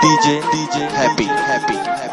DJ, DJ, happy, happy, happy.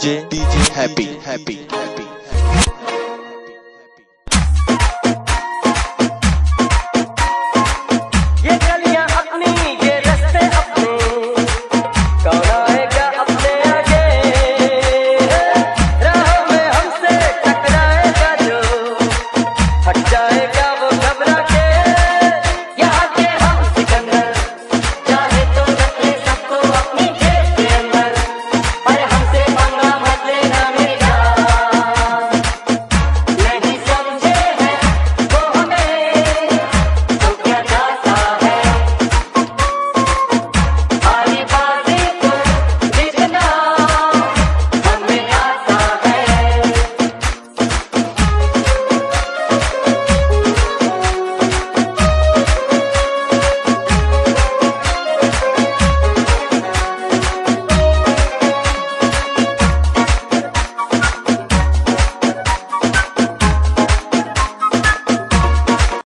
DJ, DJ Happy, Happy. happy.